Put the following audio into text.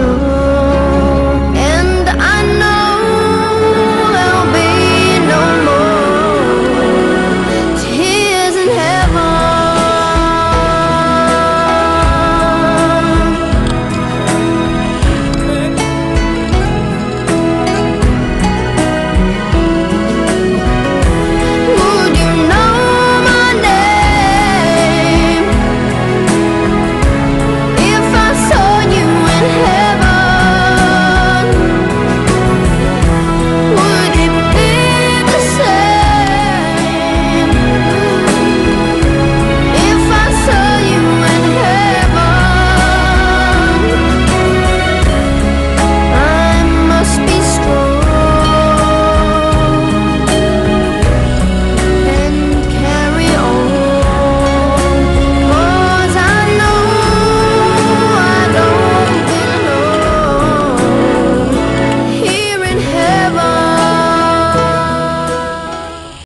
I'm